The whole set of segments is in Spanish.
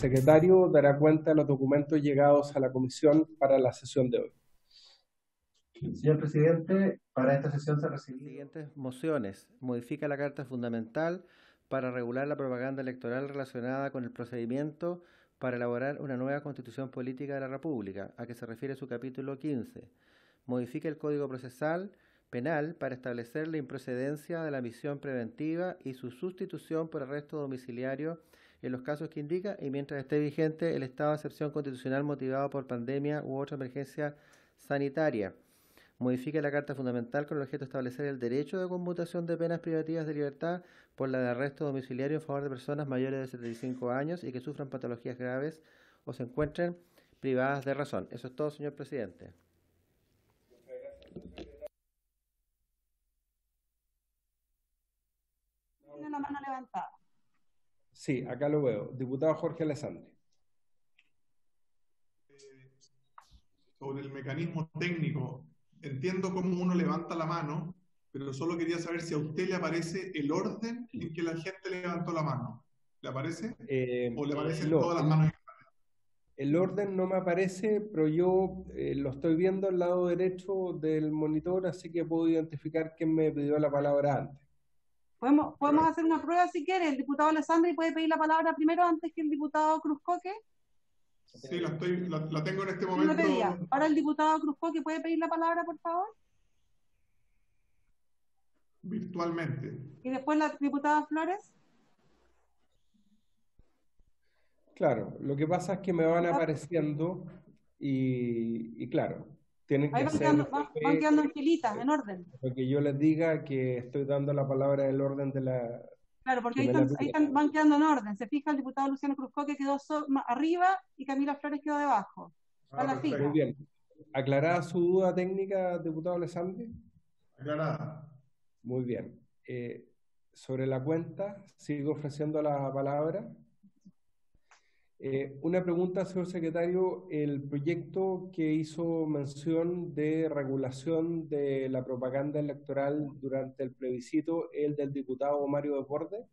secretario dará cuenta de los documentos llegados a la comisión para la sesión de hoy. Señor presidente, para esta sesión se reciben siguientes mociones. Modifica la Carta Fundamental para regular la propaganda electoral relacionada con el procedimiento para elaborar una nueva constitución política de la República, a que se refiere su capítulo 15. Modifica el Código Procesal Penal para establecer la improcedencia de la misión preventiva y su sustitución por arresto domiciliario en los casos que indica y mientras esté vigente el estado de excepción constitucional motivado por pandemia u otra emergencia sanitaria modifica la Carta Fundamental con el objeto de establecer el derecho de conmutación de penas privativas de libertad por la de arresto domiciliario en favor de personas mayores de 75 años y que sufran patologías graves o se encuentren privadas de razón. Eso es todo, señor presidente. La mano levantada. Sí, acá lo veo. Diputado Jorge Alessandri. sobre el mecanismo técnico entiendo cómo uno levanta la mano, pero solo quería saber si a usted le aparece el orden en que la gente levantó la mano. ¿Le aparece? Eh, ¿O le aparecen no, todas las manos? El orden no me aparece, pero yo eh, lo estoy viendo al lado derecho del monitor, así que puedo identificar quién me pidió la palabra antes. Podemos, podemos hacer una prueba si quiere. El diputado Alessandri puede pedir la palabra primero antes que el diputado Cruzcoque. Sí, la, estoy, la, la tengo en este momento. pedía. Ahora el diputado Cruzcoque puede pedir la palabra, por favor. Virtualmente. Y después la diputada Flores. Claro, lo que pasa es que me van apareciendo y, y claro, tienen que Ahí van hacer quedando, van, van quedando en filitas, en orden. lo que yo les diga que estoy dando la palabra del orden de la... Claro, porque Que ahí, están, ahí pida. están- van quedando en orden. Se fija, el diputado Luciano Cruzcoque quedó so- ma- arriba y Camila Flores quedó debajo. Ah, la. Muy bien. ¿Aclarada su duda técnica, diputado Alessandri? Aclarada. Muy bien. Eh, sobre la cuenta, sigo ofreciendo la palabra. Eh, una pregunta, señor secretario. El proyecto que hizo mención de regulación de la propaganda electoral durante el plebiscito, el del diputado Mario Deporte.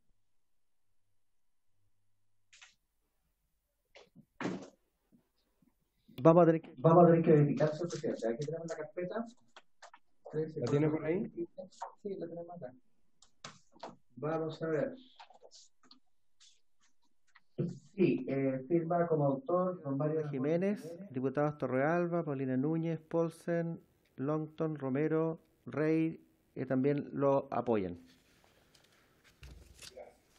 Vamos a tener que... Vamos a tener que verificar, señor presidente. Aquí tenemos la carpeta. ¿La tiene por ahí? Sí, la tenemos acá. Vamos a ver. Sí, eh, firma como autor don Mario Jiménez, diputados Torrealba, Paulina Núñez, Paulsen, Longton, Romero, Rey, que también lo apoyan.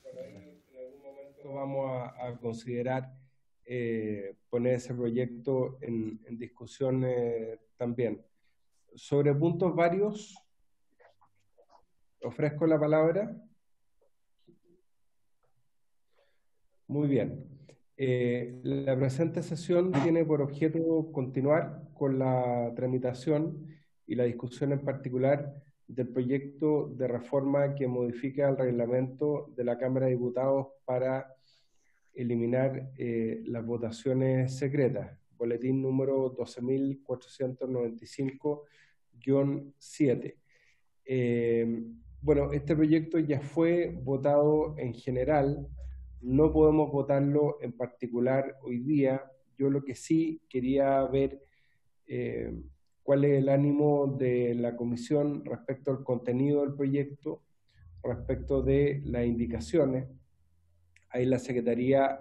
en algún momento vamos a, a considerar eh, poner ese proyecto en, en discusión eh, también. Sobre puntos varios, ofrezco la palabra. Muy bien. Eh, la presente sesión tiene por objeto continuar con la tramitación y la discusión en particular del proyecto de reforma que modifica el reglamento de la Cámara de Diputados para eliminar eh, las votaciones secretas, boletín número 12.495-7. Eh, bueno, este proyecto ya fue votado en general, no podemos votarlo en particular hoy día. Yo lo que sí quería ver eh, cuál es el ánimo de la comisión respecto al contenido del proyecto, respecto de las indicaciones. Ahí la Secretaría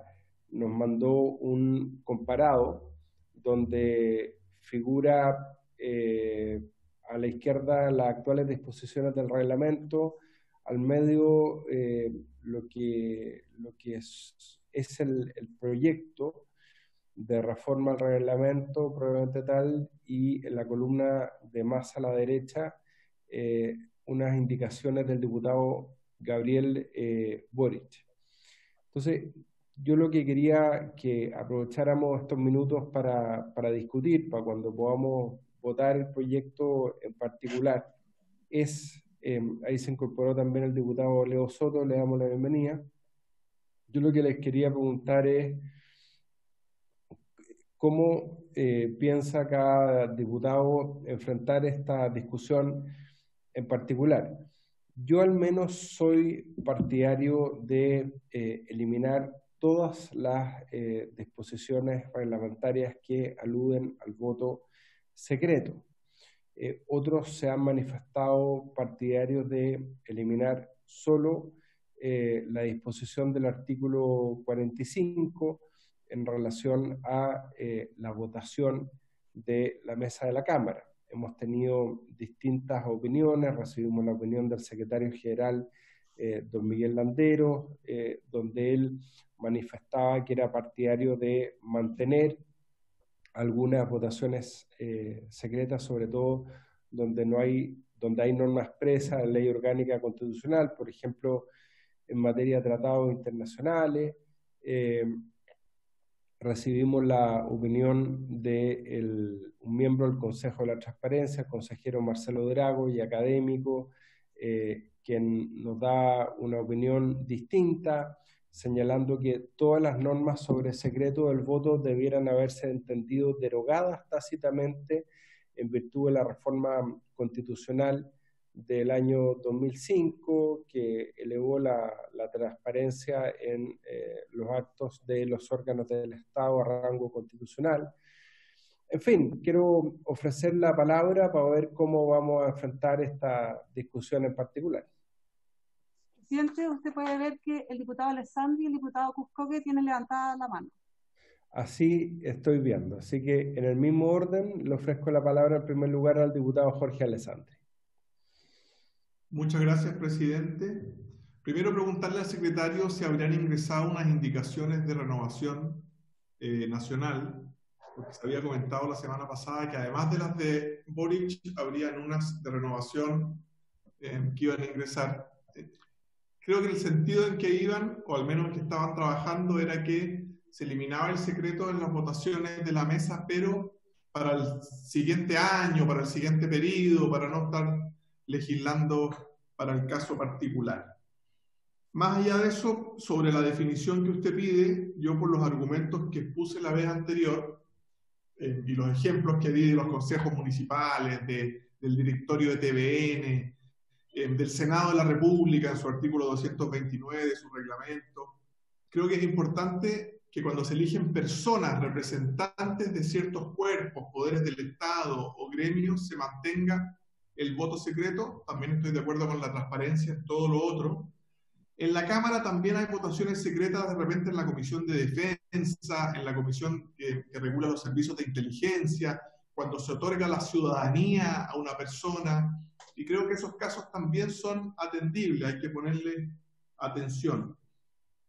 nos mandó un comparado donde figura eh, a la izquierda las actuales disposiciones del reglamento, al medio eh, lo que, lo que es, es el, el, proyecto de reforma al reglamento probablemente tal y en la columna de más a la derecha eh, unas indicaciones del diputado Gabriel eh, Boric. Entonces, yo lo que quería que aprovecháramos estos minutos para, para discutir, para cuando podamos votar el proyecto en particular, es, eh, ahí se incorporó también el diputado Leo Soto, le damos la bienvenida. Yo lo que les quería preguntar es cómo eh, piensa cada diputado enfrentar esta discusión en particular. Yo al menos soy partidario de eh, eliminar todas las eh, disposiciones reglamentarias que aluden al voto secreto. Eh, otros se han manifestado partidarios de eliminar solo eh, la disposición del artículo 45 en relación a la votación de la mesa de la Cámara. Hemos tenido distintas opiniones, recibimos la opinión del secretario general, don Miguel Landero, donde él manifestaba que era partidario de mantener algunas votaciones eh, secretas, sobre todo donde no hay donde hay normas expresas en ley orgánica constitucional, por ejemplo, en materia de tratados internacionales. Eh, recibimos la opinión de un miembro del Consejo de la Transparencia, el consejero Marcelo Drago y académico, eh, quien nos da una opinión distinta señalando que todas las normas sobre secreto del voto debieran haberse entendido derogadas tácitamente en virtud de la reforma constitucional del año 2005 que elevó la, transparencia en eh, los actos de los órganos del Estado a rango constitucional. En fin, quiero ofrecer la palabra para ver cómo vamos a enfrentar esta discusión en particular presidente, usted puede ver que el diputado Alessandri y el diputado Cuscoque tienen levantada la mano. Así estoy viendo. Así que en el mismo orden le ofrezco la palabra en primer lugar al diputado Jorge Alessandri. Muchas gracias, presidente. Primero preguntarle al secretario si habrían ingresado unas indicaciones de renovación eh, nacional, porque se había comentado la semana pasada que además de las de Boric, habrían unas de renovación eh, que iban a ingresar creo que el sentido en que iban, o al menos que estaban trabajando, era que se eliminaba el secreto en las votaciones de la mesa, pero para el siguiente año, para el siguiente periodo, para no estar legislando para el caso particular. Más allá de eso, sobre la definición que usted pide, yo por los argumentos que puse la vez anterior eh, y los ejemplos que di de los consejos municipales, de, del directorio de TVN, eh, del Senado de la República, en su artículo 229 de su reglamento. Creo que es importante que cuando se eligen personas representantes de ciertos cuerpos, poderes del Estado o gremios, se mantenga el voto secreto. También estoy de acuerdo con la transparencia en todo lo otro. En la Cámara también hay votaciones secretas de repente en la Comisión de Defensa, en la Comisión que, que regula los servicios de inteligencia, cuando se otorga la ciudadanía a una persona, y creo que esos casos también son atendibles, hay que ponerle atención.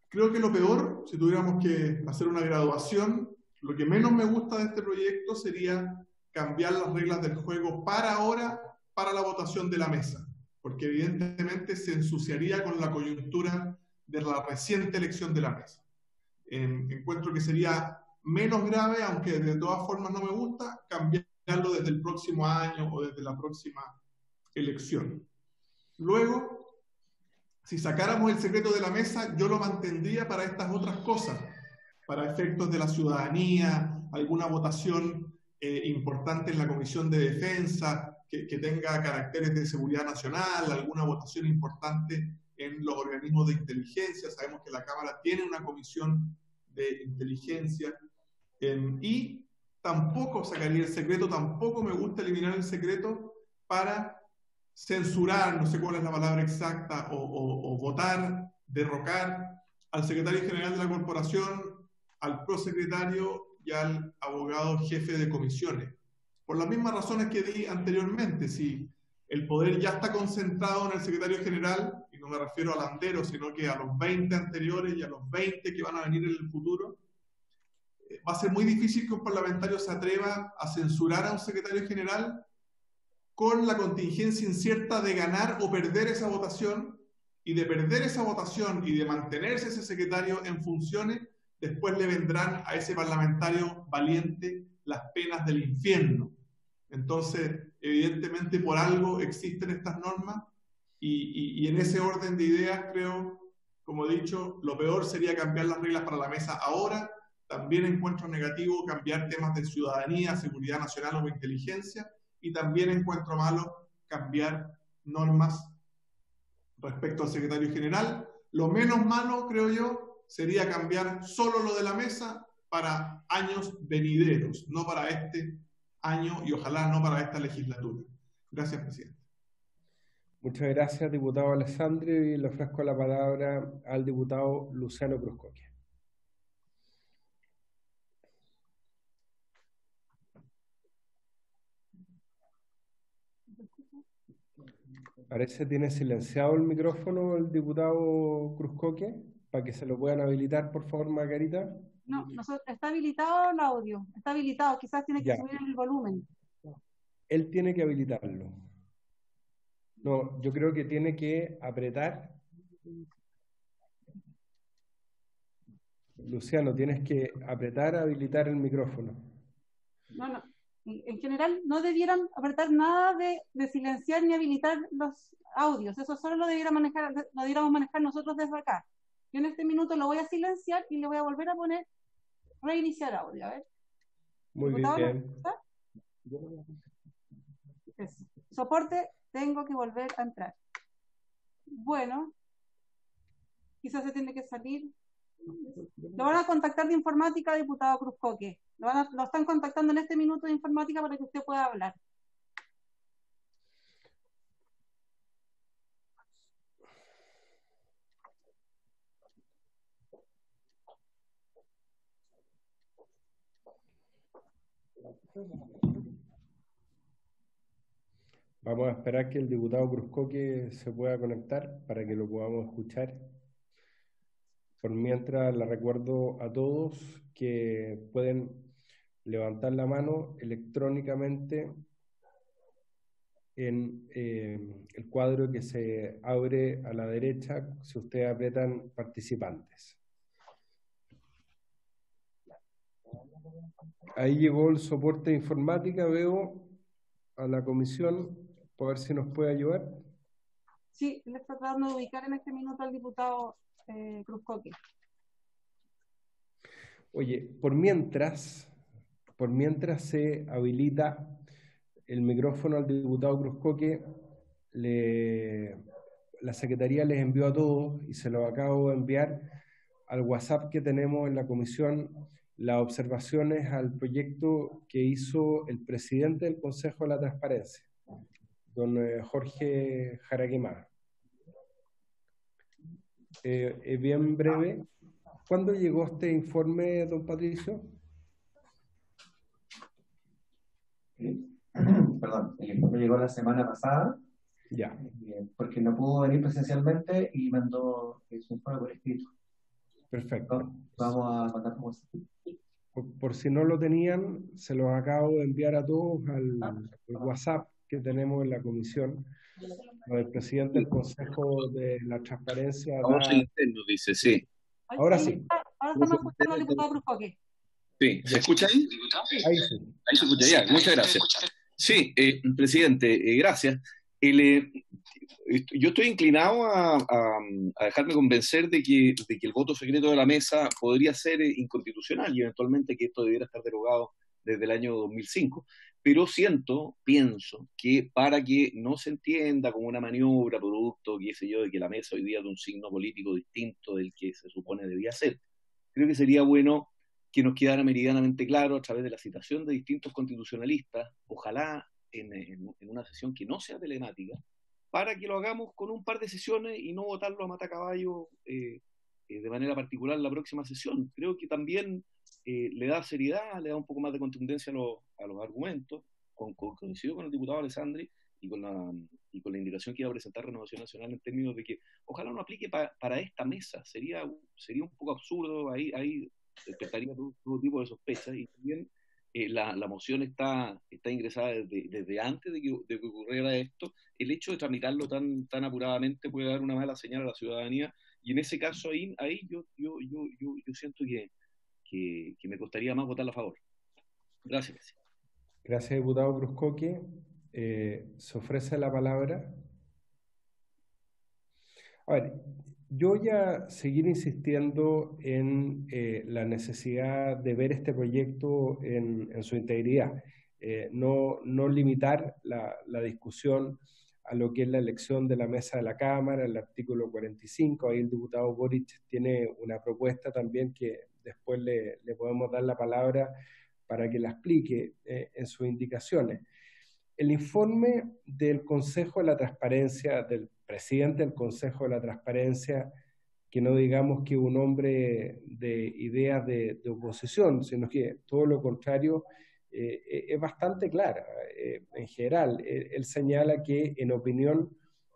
Creo que lo peor, si tuviéramos que hacer una graduación, lo que menos me gusta de este proyecto sería cambiar las reglas del juego para ahora, para la votación de la mesa, porque evidentemente se ensuciaría con la coyuntura de la reciente elección de la mesa. encuentro que sería menos grave, aunque de todas formas no me gusta, cambiarlo desde el próximo año o desde la próxima elección. Luego, si sacáramos el secreto de la mesa, yo lo mantendría para estas otras cosas, para efectos de la ciudadanía, alguna votación eh, importante en la Comisión de Defensa, que, que, tenga caracteres de seguridad nacional, alguna votación importante en los organismos de inteligencia. Sabemos que la Cámara tiene una comisión de inteligencia. Eh, y tampoco sacaría el secreto, tampoco me gusta eliminar el secreto para censurar, no sé cuál es la palabra exacta, o, votar, derrocar al secretario general de la corporación, al prosecretario y al abogado jefe de comisiones. Por las mismas razones que di anteriormente, si el poder ya está concentrado en el secretario general, y no me refiero al andero, sino que a los 20 anteriores y a los 20 que van a venir en el futuro, va a ser muy difícil que un parlamentario se atreva a censurar a un secretario general con la contingencia incierta de ganar o perder esa votación y de perder esa votación y de mantenerse ese secretario en funciones, después le vendrán a ese parlamentario valiente las penas del infierno. Entonces, evidentemente por algo existen estas normas y, y en ese orden de ideas creo, como he dicho, lo peor sería cambiar las reglas para la mesa ahora. También encuentro negativo cambiar temas de ciudadanía, seguridad nacional o inteligencia y también encuentro malo cambiar normas respecto al secretario general. Lo menos malo, creo yo, sería cambiar solo lo de la mesa para años venideros, no para este año y ojalá no para esta legislatura. Gracias, presidente. Muchas gracias, diputado Alessandro, y le ofrezco la palabra al diputado Luciano Cruzcoque. Parece que tiene silenciado el micrófono el diputado Cruzcoque, para que se lo puedan habilitar, por favor, Margarita. No, está habilitado el audio, está habilitado, quizás tiene que subir el volumen. Él tiene que habilitarlo. No, yo creo que tiene que apretar. Luciano, tienes que apretar, habilitar el micrófono. No, no. En general, no debieran apretar nada de, silenciar ni habilitar los audios. Eso solo lo debiera manejar, lo debiéramos manejar nosotros desde acá. Yo en este minuto lo voy a silenciar y le voy a volver a poner reiniciar audio. A ver. Muy bien. Soporte tengo que volver a entrar. Bueno, quizás se tiene que salir. Lo van a contactar de informática, diputado Cruzcoque. Lo, están contactando en este minuto de informática para que usted pueda hablar. Vamos a esperar que el diputado Cruzcoque se pueda conectar para que lo podamos escuchar. Por mientras, le recuerdo a todos que pueden levantar la mano electrónicamente en eh, el cuadro que se abre a la derecha si ustedes aprietan participantes. Ahí llegó el soporte de informática, veo, a la comisión por ver si nos puede ayudar. Sí, le está tratando de ubicar en este minuto al diputado eh, Cruzcoque. Oye, por mientras, por mientras se habilita el micrófono al diputado Cruzcoque, le, la Secretaría les envió a todos, y se lo acabo de enviar, al WhatsApp que tenemos en la comisión, las observaciones al proyecto que hizo el presidente del Consejo de la Transparencia don eh, Jorge Jaraquemá. Eh, bien breve, ¿cuándo llegó este informe, don Patricio? Perdón, el informe llegó la semana pasada. Ya. Eh, porque no pudo venir presencialmente y mandó su informe por escrito. Perfecto. Vamos a mandar como por, por, si no lo tenían, se los acabo de enviar a todos al, ah. al WhatsApp que tenemos en la comisión. El presidente del Consejo de la Transparencia. Vamos da... dice, sí. Ahora sí. Ahora estamos escuchando al diputado Cruzcoque. Sí, ¿se escucha ahí? Ahí sí. Ahí se escucha ya, muchas gracias. Sí, eh, presidente, eh, gracias. El, eh, yo estoy inclinado a, a, a, dejarme convencer de que, de que el voto secreto de la mesa podría ser inconstitucional y eventualmente que esto debiera estar derogado desde el año 2005 pero siento, pienso, que para que no se entienda como una maniobra, producto, qué sé yo, de que la mesa hoy día es de un signo político distinto del que se supone debía ser, creo que sería bueno que nos quedara meridianamente claro a través de la citación de distintos constitucionalistas, ojalá en, en, en una sesión que no sea telemática, para que lo hagamos con un par de sesiones y no votarlo a matacaballo eh, eh, de manera particular la próxima sesión. Creo que también eh, le da seriedad, le da un poco más de contundencia a, lo, a los argumentos, con, coincido con el diputado Alessandri y con, la, y con la indicación que iba a presentar Renovación Nacional en términos de que ojalá no aplique pa, para esta mesa, sería, sería un poco absurdo, ahí, ahí despertaría todo, tipo de sospechas y también eh, la, la, moción está, está ingresada desde, desde antes de que, de que, ocurriera esto, el hecho de tramitarlo tan, tan apuradamente puede dar una mala señal a la ciudadanía y en ese caso ahí, ahí yo, yo, yo, yo, yo siento que, que, que, me costaría más votar a favor. Gracias. Gracias, diputado Cruzcoque. Eh, ¿Se ofrece la palabra? A ver, yo voy a seguir insistiendo en eh, la necesidad de ver este proyecto en, en su integridad, eh, no, no, limitar la, la, discusión a lo que es la elección de la mesa de la Cámara, el artículo 45. Ahí el diputado Boric tiene una propuesta también que después le, podemos dar la palabra para que la explique eh, en sus indicaciones. El informe del Consejo de la Transparencia, del presidente del Consejo de la Transparencia, que no digamos que un hombre de ideas de, oposición, sino que todo lo contrario, eh, eh, es bastante clara. Eh, en general, él, señala que en opinión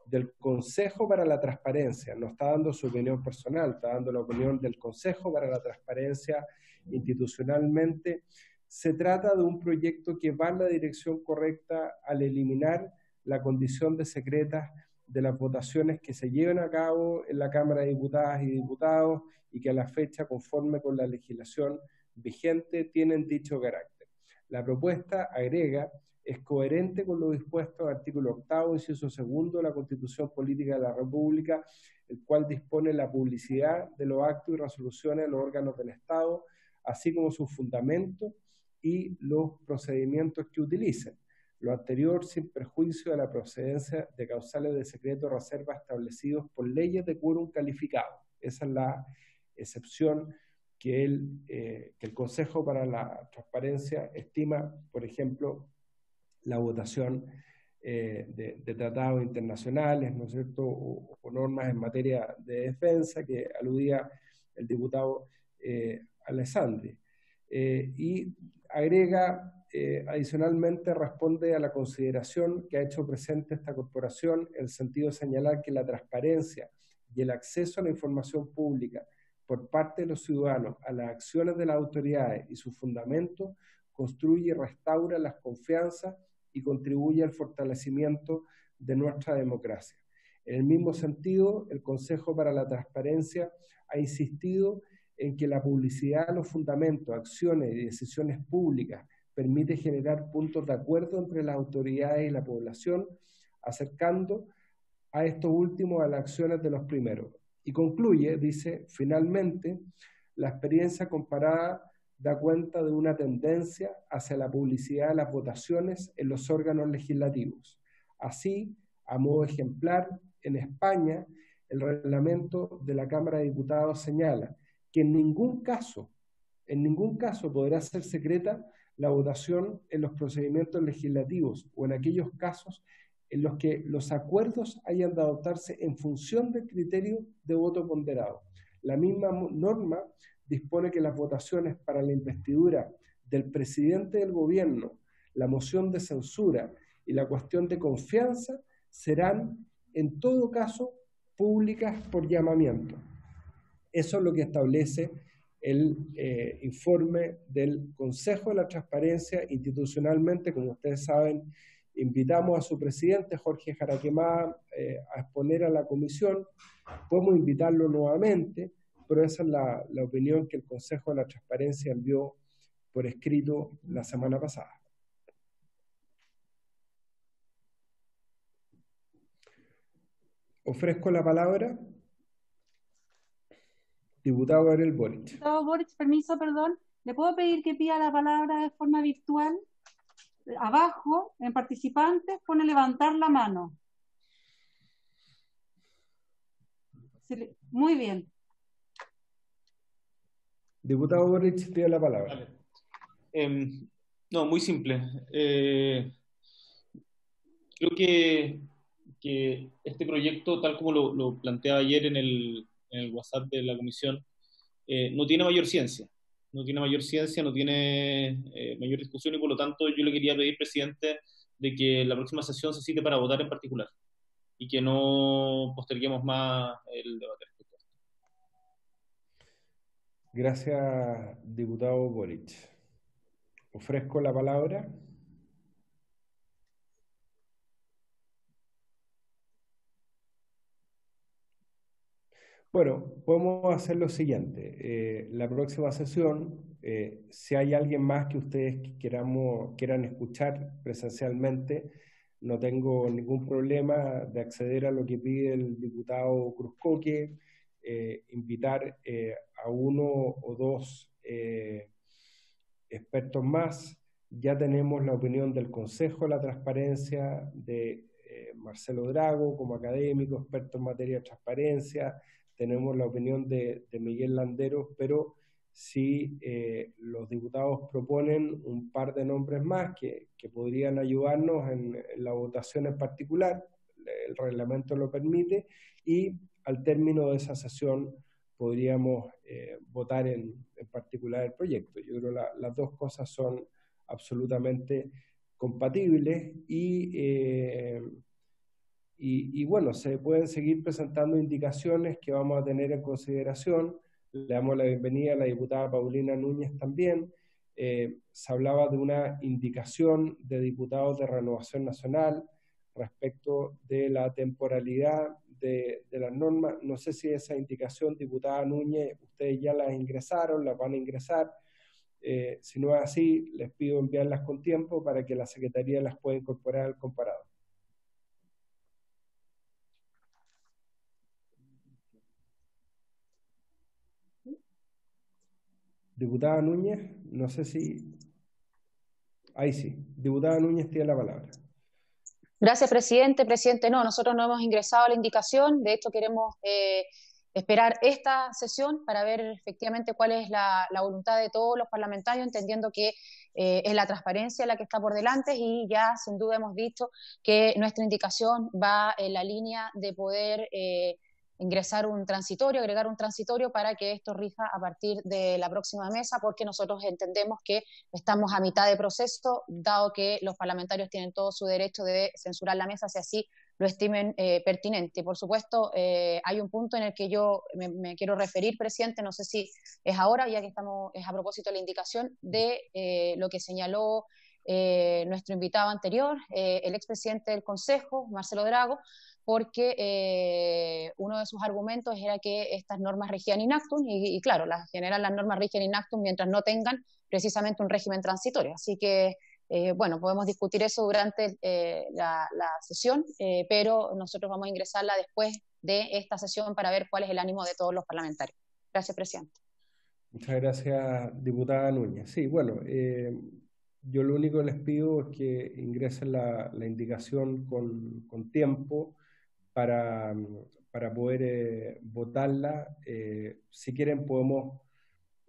del Consejo para la Transparencia, no está dando su opinión personal, está dando la opinión del Consejo para la Transparencia institucionalmente, se trata de un proyecto que va en la dirección correcta al eliminar la condición de secretas de las votaciones que se lleven a cabo en la Cámara de Diputadas y Diputados y que a la fecha, conforme con la legislación vigente, tienen dicho carácter. La propuesta agrega es coherente con lo dispuesto el artículo octavo, inciso segundo de la Constitución Política de la República, el cual dispone la publicidad de los actos y resoluciones de los órganos del Estado, así como sus fundamentos y los procedimientos que utilicen. Lo anterior sin perjuicio de la procedencia de causales de secreto reserva establecidos por leyes de quórum calificado. Esa es la excepción que el, eh, que el Consejo para la Transparencia estima, por ejemplo, la votación eh, de, tratados internacionales, ¿no es cierto?, o, normas en materia de defensa que aludía el diputado eh, Alessandri. Y agrega, eh, adicionalmente, responde a la consideración que ha hecho presente esta corporación en el sentido de señalar que la transparencia y el acceso a la información pública por parte de los ciudadanos a las acciones de las autoridades y sus fundamentos construye y restaura las confianzas y contribuye al fortalecimiento de nuestra democracia. En el mismo sentido, el Consejo para la Transparencia ha insistido en que la publicidad de los fundamentos, acciones y decisiones públicas permite generar puntos de acuerdo entre las autoridades y la población, acercando a estos últimos a las acciones de los primeros. Y concluye, dice, finalmente, la experiencia comparada da cuenta de una tendencia hacia la publicidad de las votaciones en los órganos legislativos. Así, a modo ejemplar, en España, el reglamento de la Cámara de Diputados señala que en ningún caso, en ningún caso podrá ser secreta la votación en los procedimientos legislativos o en aquellos casos en los que los acuerdos hayan de adoptarse en función del criterio de voto ponderado. La misma norma dispone que las votaciones para la investidura del presidente del gobierno, la moción de censura y la cuestión de confianza serán en todo caso públicas por llamamiento. Eso es lo que establece el eh, informe del Consejo de la Transparencia institucionalmente, como ustedes saben, invitamos a su presidente, Jorge Jaraquemá, eh, a exponer a la comisión. Podemos invitarlo nuevamente, pero esa es la, la opinión que el Consejo de la Transparencia envió por escrito la semana pasada. Ofrezco la palabra Diputado Gabriel Boric. Diputado Boric, permiso, perdón. ¿Le puedo pedir que pida la palabra de forma virtual? Abajo, en participantes, pone levantar la mano. Muy bien. Diputado Boric, tiene la palabra. Em, no, muy simple. Eh, creo que, que, este proyecto, tal como lo, lo planteaba ayer en el, en el WhatsApp de la comisión, eh, no tiene mayor ciencia. No tiene mayor ciencia, no tiene eh, mayor discusión y por lo tanto yo le quería pedir, presidente, de que la próxima sesión se cite para votar en particular y que no posterguemos más el debate. Gracias, diputado Boric. Ofrezco la palabra. Bueno, podemos hacer lo siguiente. Eh, la próxima sesión, eh, si hay alguien más que ustedes quieran escuchar presencialmente, no tengo ningún problema de acceder a lo que pide el diputado Cruzcoque, eh, invitar a uno o dos expertos más. Ya tenemos la opinión del Consejo de la Transparencia, de eh, Marcelo Drago como académico, experto en materia de transparencia, tenemos la opinión de, Miguel Landeros, pero si eh, los diputados proponen un par de nombres más que, podrían ayudarnos en, la votación en particular, el reglamento lo permite, y al término de esa sesión podríamos eh, votar en, particular el proyecto. Yo creo que las dos cosas son absolutamente compatibles eh, y, bueno, se pueden seguir presentando indicaciones que vamos a tener en consideración. Le damos la bienvenida a la diputada Paulina Núñez también. Eh, se hablaba de una indicación de diputados de Renovación Nacional respecto de la temporalidad de, de, las normas. No sé si esa indicación, diputada Núñez, ustedes ya las ingresaron, las van a ingresar. Eh, si no es así, les pido enviarlas con tiempo para que la Secretaría las pueda incorporar al comparado. Diputada Núñez, no sé si... Ahí sí. Diputada Núñez tiene la palabra. Gracias, presidente. Presidente, no, nosotros no hemos ingresado a la indicación. De hecho, queremos eh, esperar esta sesión para ver efectivamente cuál es la, voluntad de todos los parlamentarios, entendiendo que eh, es la transparencia la que está por delante y ya sin duda hemos visto que nuestra indicación va en la línea de poder eh, ingresar un transitorio, agregar un transitorio para que esto rija a partir de la próxima mesa, porque nosotros entendemos que estamos a mitad de proceso, dado que los parlamentarios tienen todo su derecho de censurar la mesa si así lo estimen eh, pertinente. Por supuesto, eh, hay un punto en el que yo me, quiero referir, presidente, no sé si es ahora, ya que estamos, es a propósito de la indicación de eh, lo que señaló nuestro invitado anterior, el expresidente del Consejo, Marcelo Drago, porque uno de sus argumentos era que estas normas regían inactum y, y, claro, las general las normas rigen inactum mientras no tengan precisamente un régimen transitorio. Así que eh, bueno, podemos discutir eso durante eh, la, sesión, eh, pero nosotros vamos a ingresarla después de esta sesión para ver cuál es el ánimo de todos los parlamentarios. Gracias, presidente. Muchas gracias, diputada Núñez. Sí, bueno, yo lo único que les pido es que ingresen la, indicación con tiempo para, para poder votarla. si quieren, podemos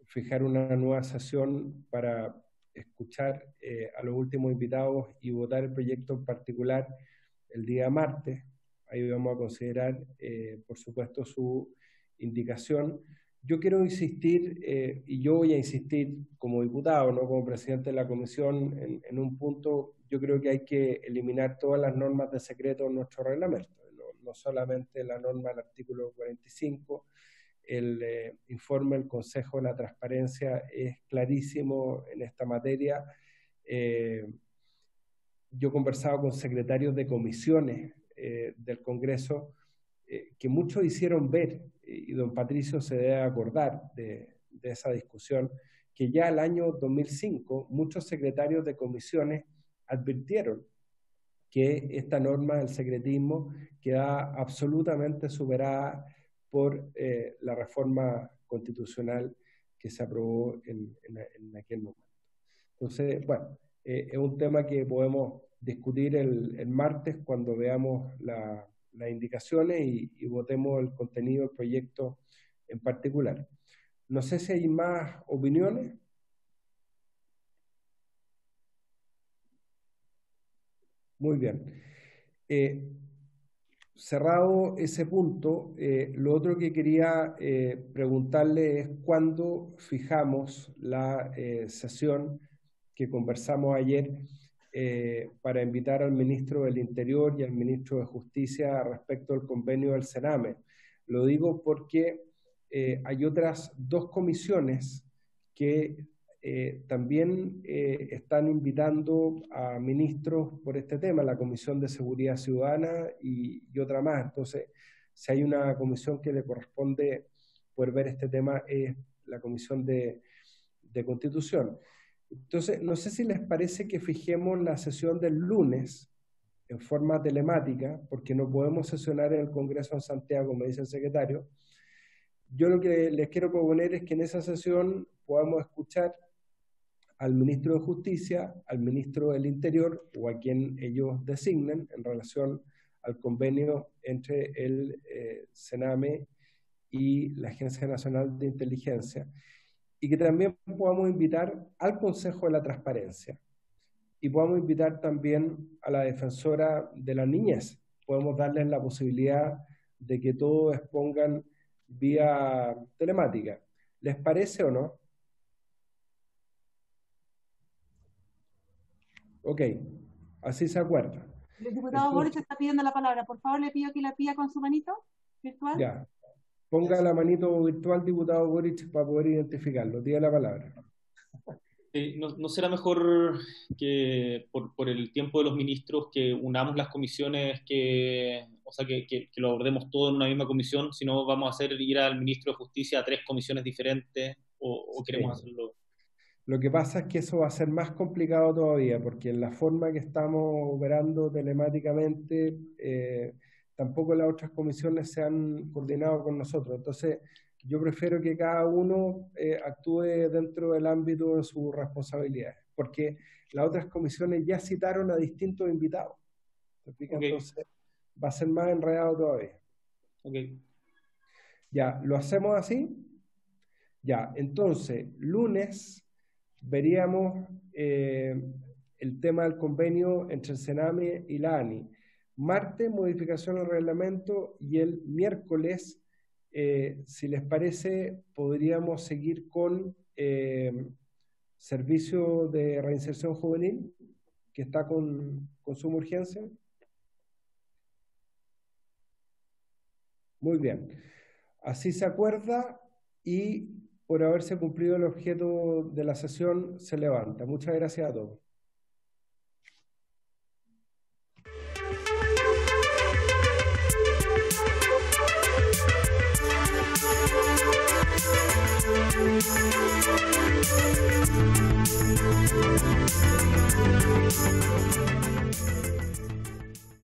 fijar una nueva sesión para escuchar eh, a los últimos invitados y votar el proyecto en particular el día martes. Ahí vamos a considerar, eh, por supuesto, su indicación. Yo quiero insistir, eh, y yo voy a insistir como diputado, no como presidente de la comisión, en, un punto, yo creo que hay que eliminar todas las normas de secreto en nuestro reglamento, no, solamente la norma del artículo 45, el eh, informe del Consejo de la Transparencia es clarísimo en esta materia. Eh, yo he conversado con secretarios de comisiones eh, del Congreso que muchos hicieron ver, y don Patricio se debe acordar de, de esa discusión, que ya el año 2005 muchos secretarios de comisiones advirtieron que esta norma del secretismo queda absolutamente superada por eh, la reforma constitucional que se aprobó en, aquel momento. Entonces, bueno, eh, es un tema que podemos discutir el, martes cuando veamos las indicaciones y, votemos el contenido del proyecto en particular. No sé si hay más opiniones. Muy bien. Eh, cerrado ese punto, eh, lo otro que quería eh, preguntarle es cuándo fijamos la sesión que conversamos ayer para invitar al ministro del Interior y al ministro de Justicia respecto al convenio del Sename. Lo digo porque hay otras dos comisiones que eh, también eh, están invitando a ministros por este tema, la Comisión de Seguridad Ciudadana y, otra más. Entonces, si hay una comisión que le corresponde poder ver este tema, es la Comisión de, de Constitución. Entonces, no sé si les parece que fijemos la sesión del lunes en forma telemática, porque no podemos sesionar en el Congreso en Santiago, como dice el secretario. Yo lo que les quiero proponer es que en esa sesión podamos escuchar al ministro de Justicia, al ministro del Interior o a quien ellos designen en relación al convenio entre el eh, y la Agencia Nacional de Inteligencia y que también podamos invitar al Consejo de la Transparencia y podamos invitar también a la defensora de las niñez. Podemos darles la posibilidad de que todos expongan vía telemática. ¿Les parece o no? Ok, así se acuerda. El diputado Entonces, está pidiendo la palabra. Por favor, le pido que la pida con su manito virtual. Ya. Ponga la manito virtual, diputado Boric, para poder identificarlo. Tiene la palabra. Eh, ¿no, ¿no, será mejor que por, por, el tiempo de los ministros que unamos las comisiones, que, o sea, que, que, que, lo abordemos todo en una misma comisión? Si no, vamos a hacer ir al ministro de Justicia a tres comisiones diferentes o, o queremos sí. hacerlo. Lo que pasa es que eso va a ser más complicado todavía, porque en la forma que estamos operando telemáticamente, eh, tampoco las otras comisiones se han coordinado con nosotros. Entonces, yo prefiero que cada uno eh, actúe dentro del ámbito de sus responsabilidades, porque las otras comisiones ya citaron a distintos invitados. Okay. Entonces, va a ser más enredado todavía. Okay. Ya, ¿lo hacemos así? Ya, entonces, lunes veríamos eh, el tema del convenio entre el Sename y la ANI. Martes, modificación al reglamento y el miércoles, eh, si les parece, podríamos seguir con eh, servicio de reinserción juvenil, que está con, con suma urgencia. Muy bien. Así se acuerda y por haberse cumplido el objeto de la sesión se levanta. Muchas gracias a todos.